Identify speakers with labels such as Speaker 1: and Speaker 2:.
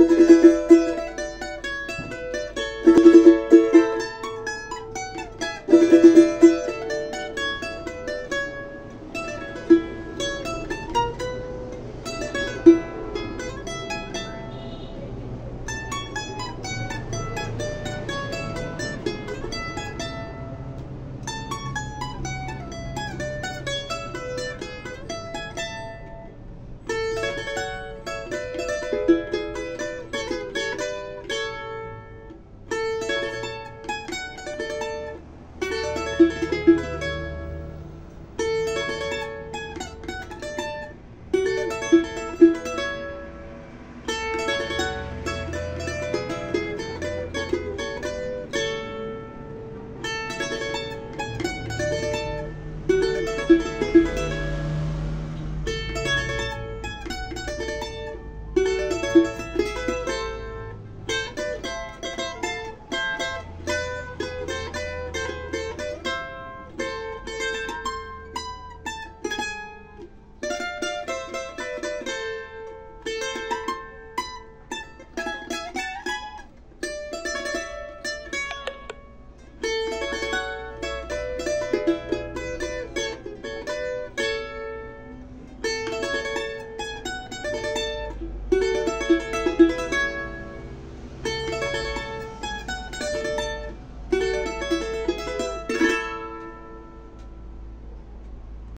Speaker 1: Música Música